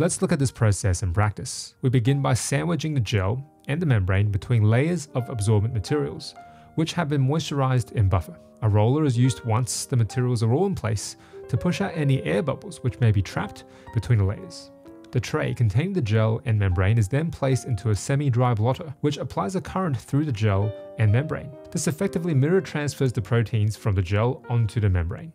Let's look at this process in practice. We begin by sandwiching the gel and the membrane between layers of absorbent materials, which have been moisturized in buffer. A roller is used once the materials are all in place to push out any air bubbles which may be trapped between the layers. The tray containing the gel and membrane is then placed into a semi-dry blotter, which applies a current through the gel and membrane. This effectively mirror transfers the proteins from the gel onto the membrane.